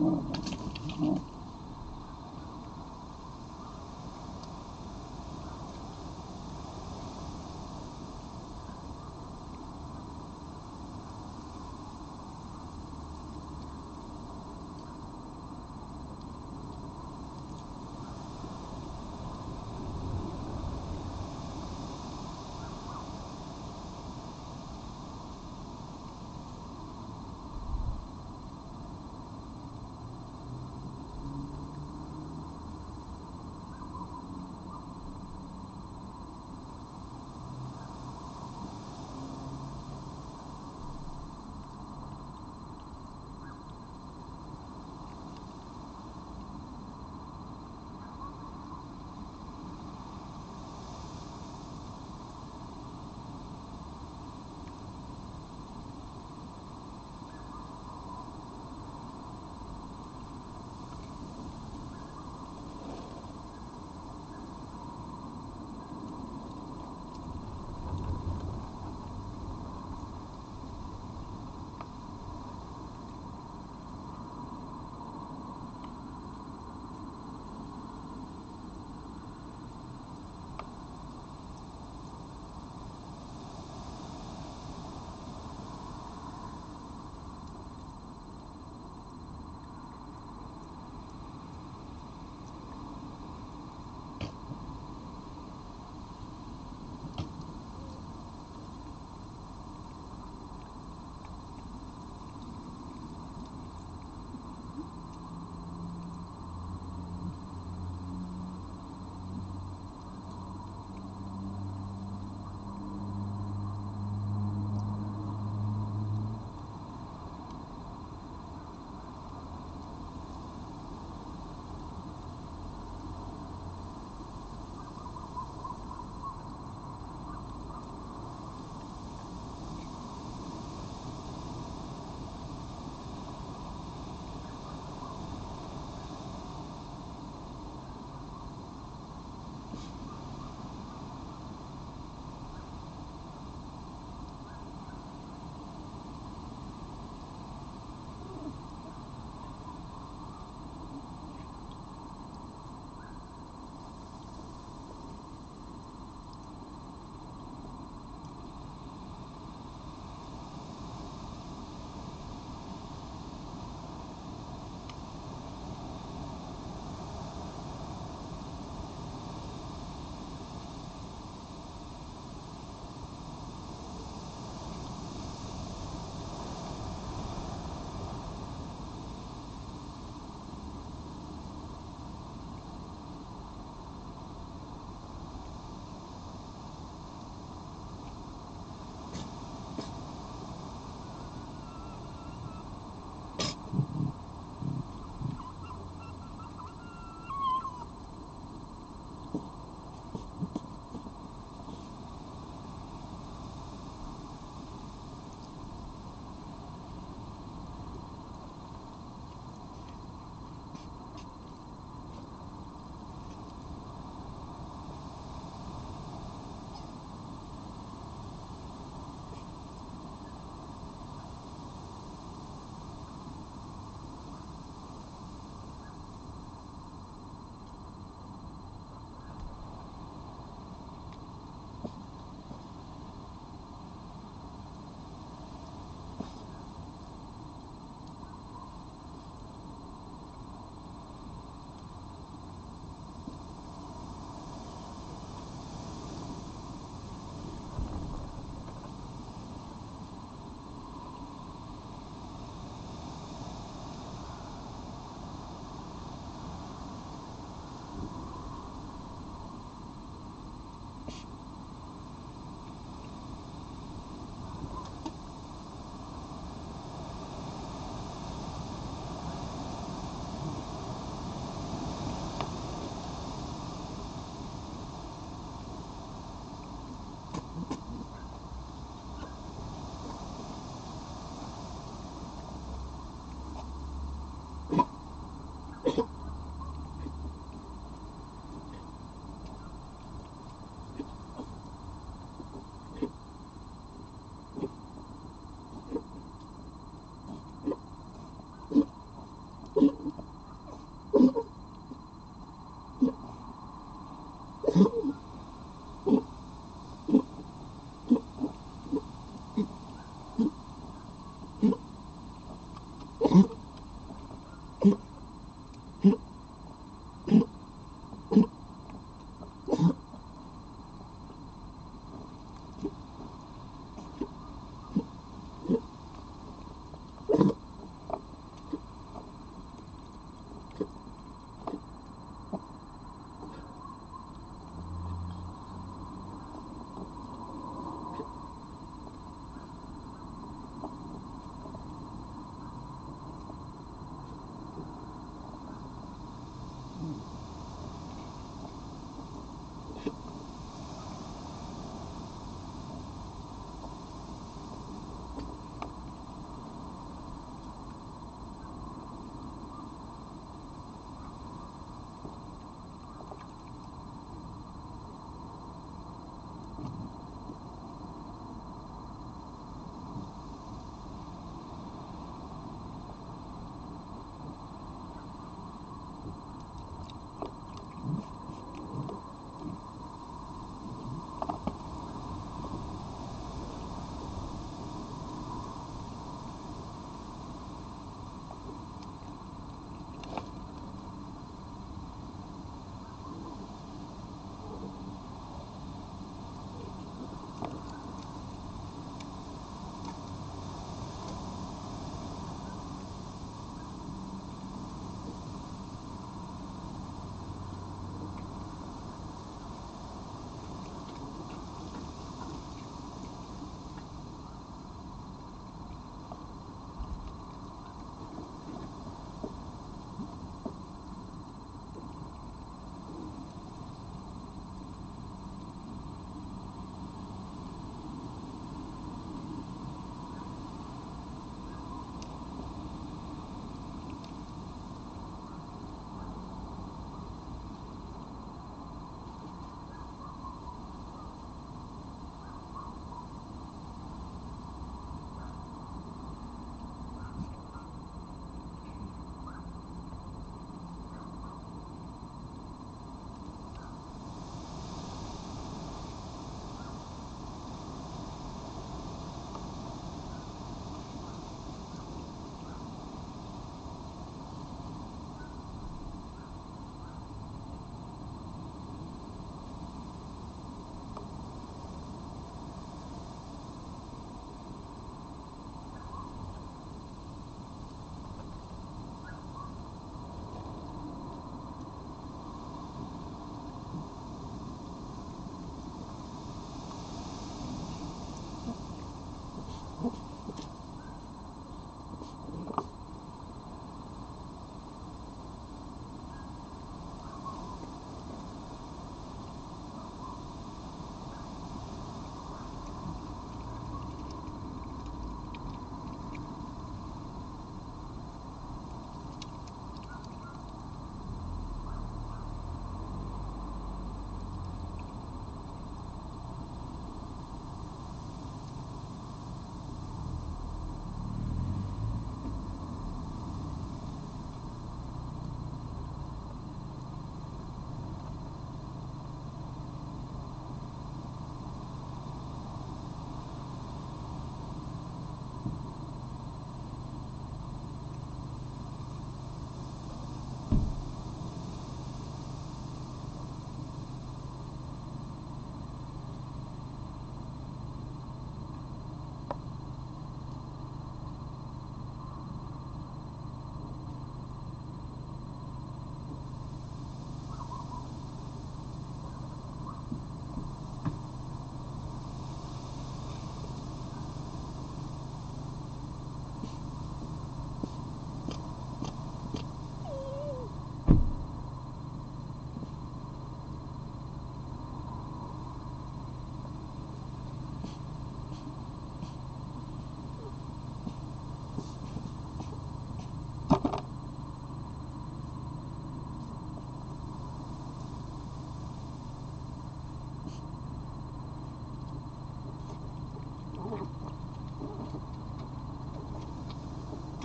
Uh-huh. Uh-huh.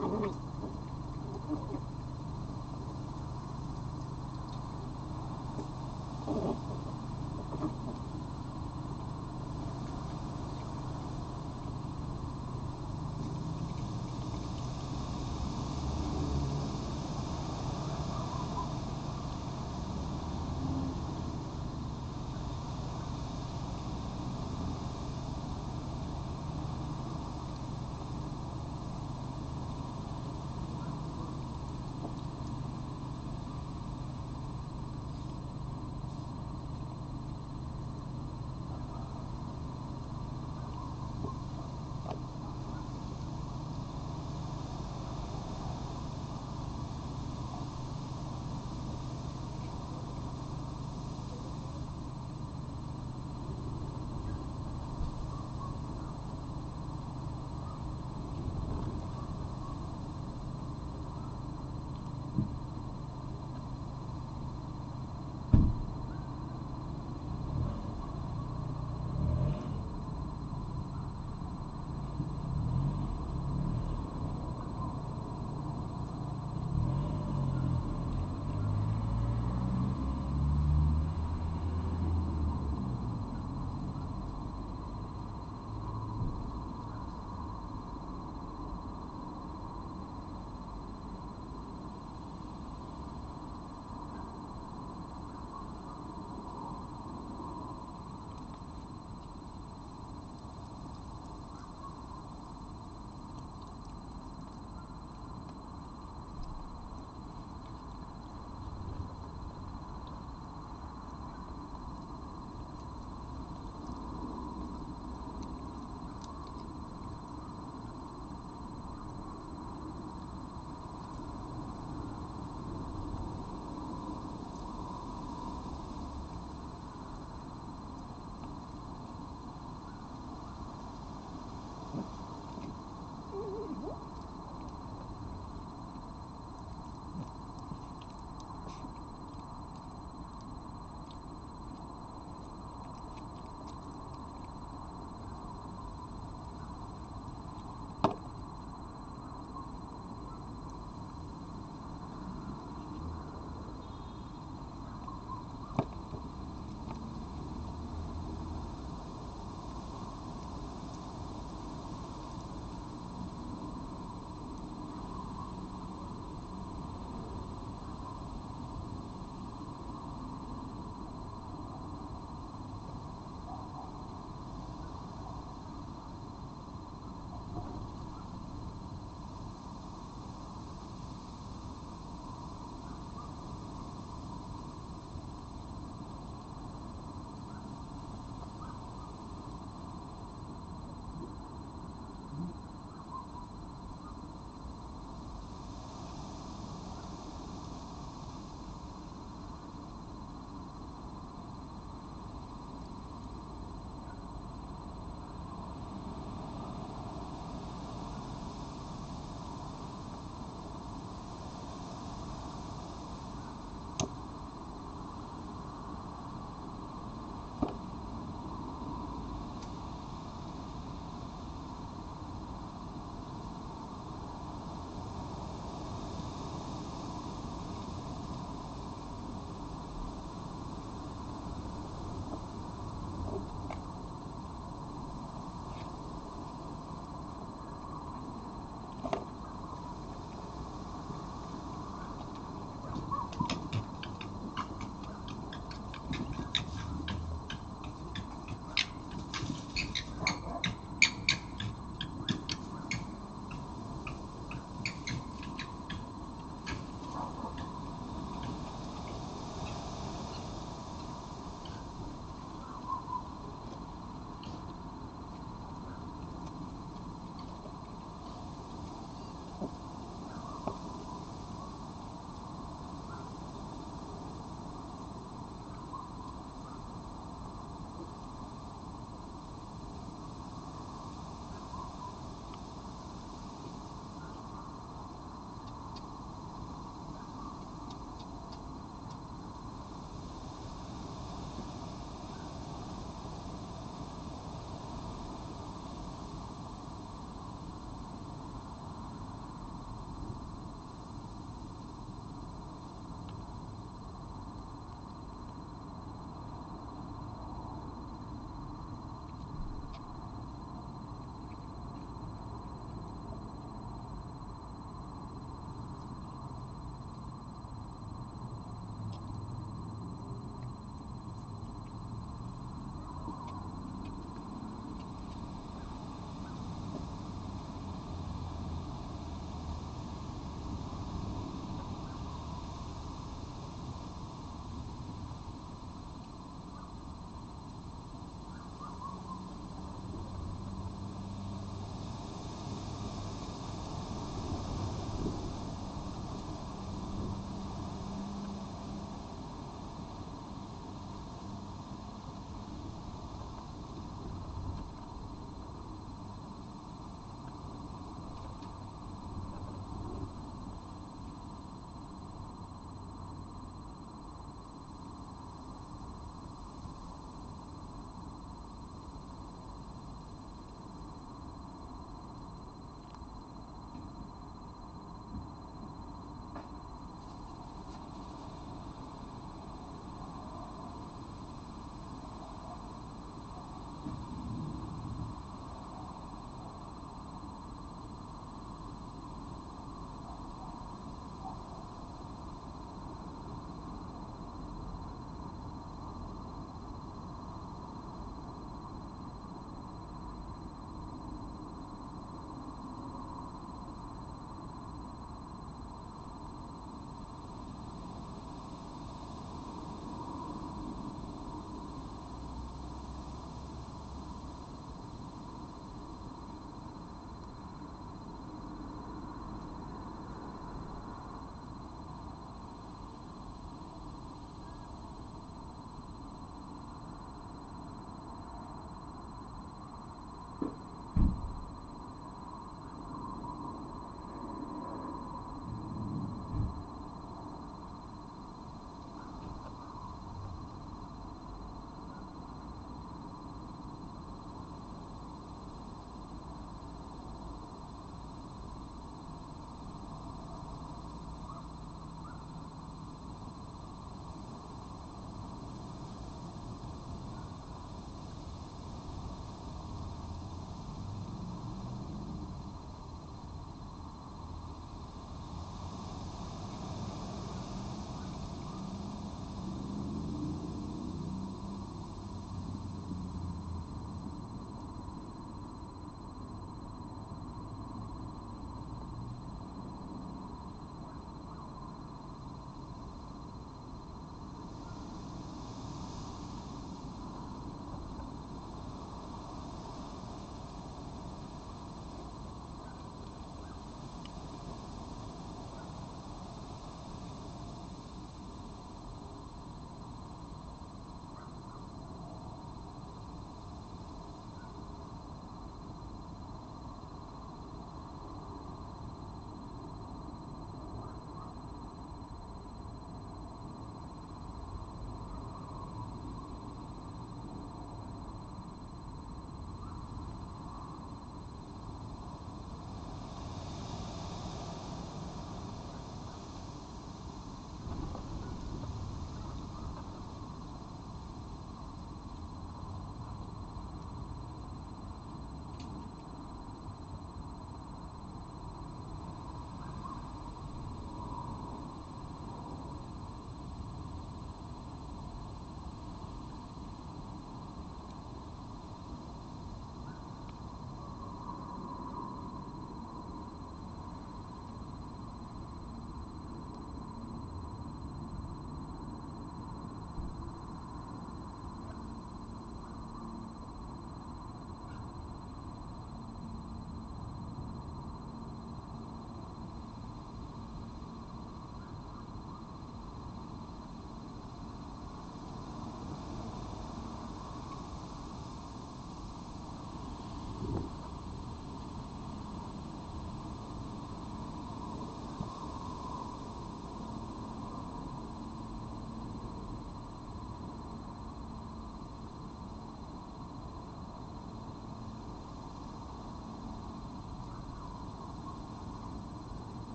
Oh.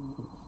Mm-hmm.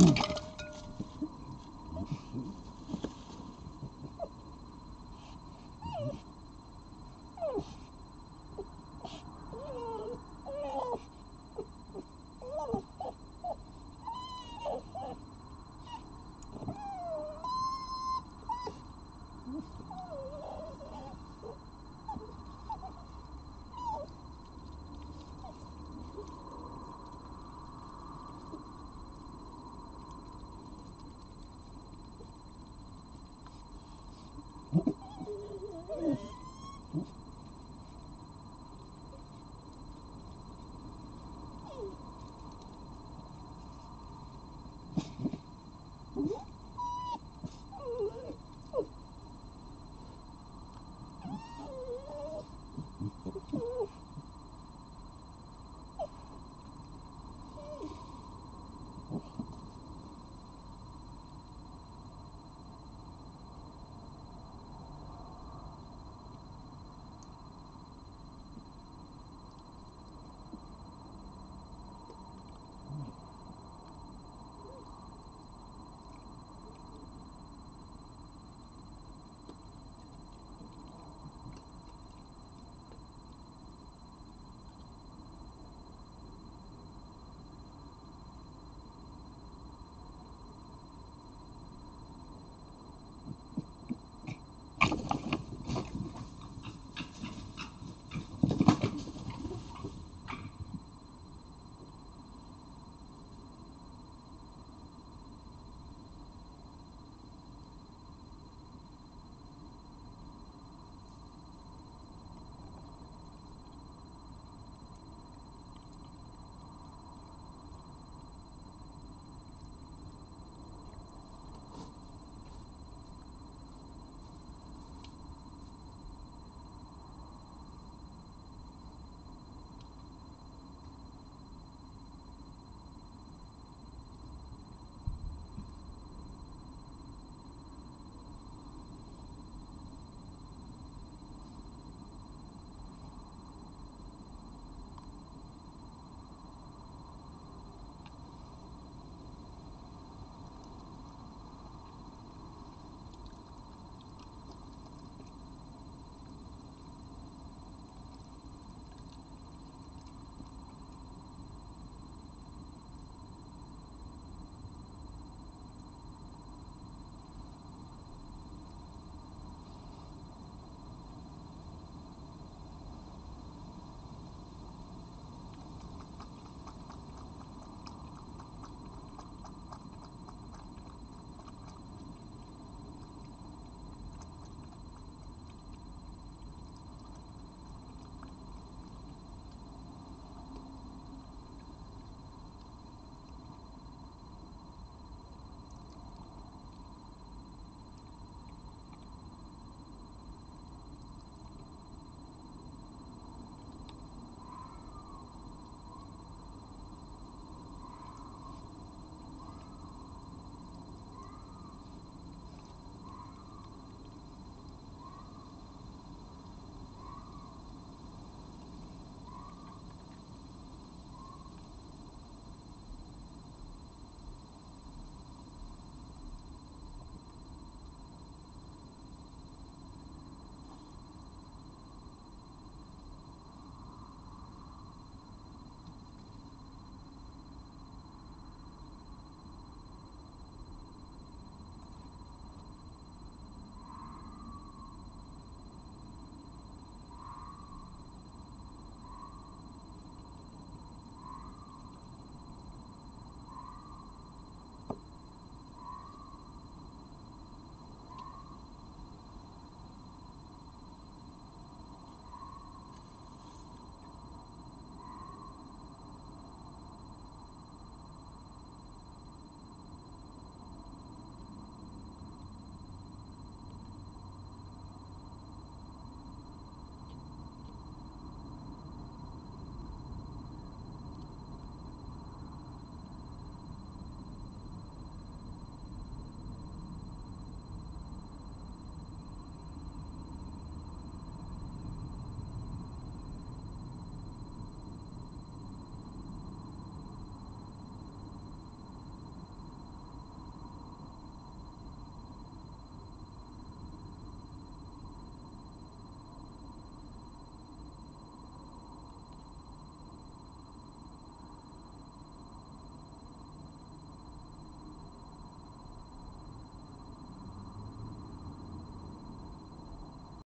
Hmm. Oof.